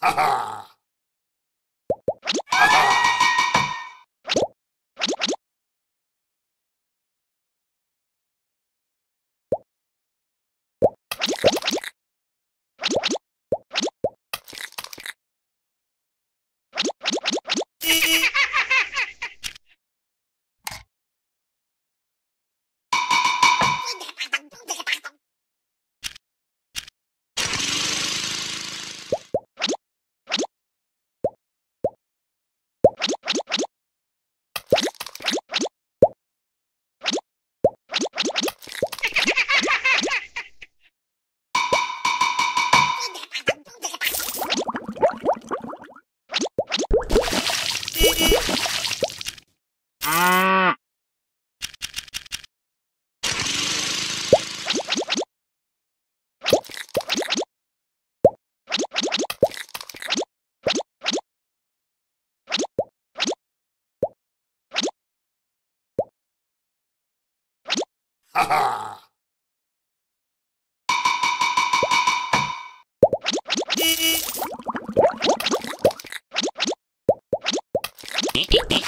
Ha ha! Ha ha! Eat, eat,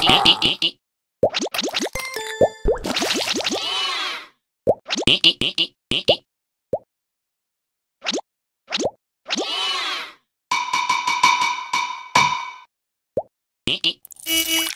Beep, beep.